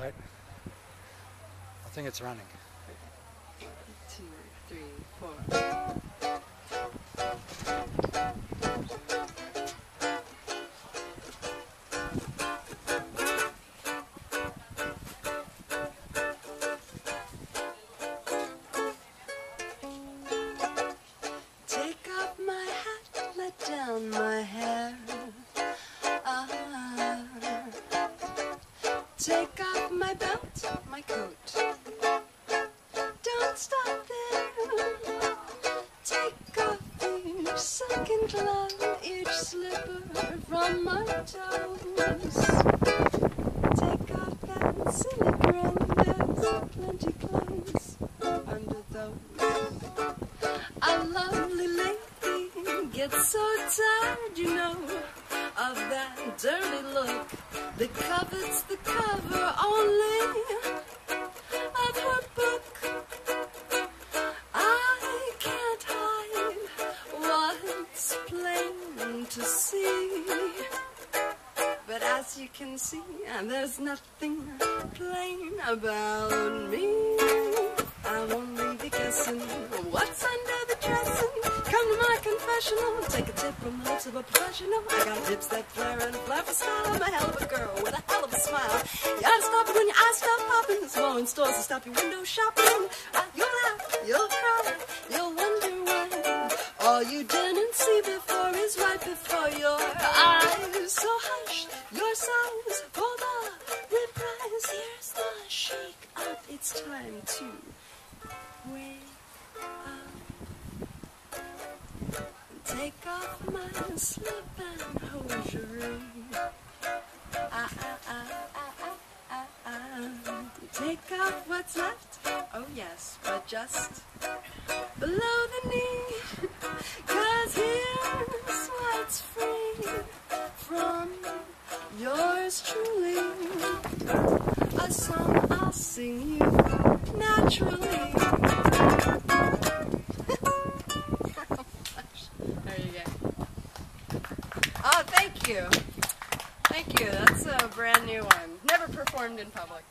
Wait. I think it's running. Two, three, four. Take off my hat. Let down my Take off my belt, my coat. Don't stop there. Take off each second glove, each slipper from my toes. Take off that silly grin, there's plenty clothes under those. A lovely lady gets so tired, you know, of that dirty look that covers to see. But as you can see, there's nothing plain about me. I won't leave you guessing what's under the dressing. Come to my confessional, take a tip from the lips of a professional. I got lips that flare and a style. I'm a hell of a girl with a hell of a smile. You gotta stop it when your eyes stop popping. More in stores to stop your window shopping. Uh, You'll laugh, you'll cry. All you didn't see before is right before your eyes. So hush your sighs for the reprise. Here's the shake up. It's time to wake up. Take off my slip and hosiery. Ah, ah, ah, ah, ah. Take off what's left. Oh yes, but just below the knee. Cause here's what's free from yours truly. A song I'll sing you naturally. there you go. Oh, thank you. Thank you. That's a brand new one. Never performed in public.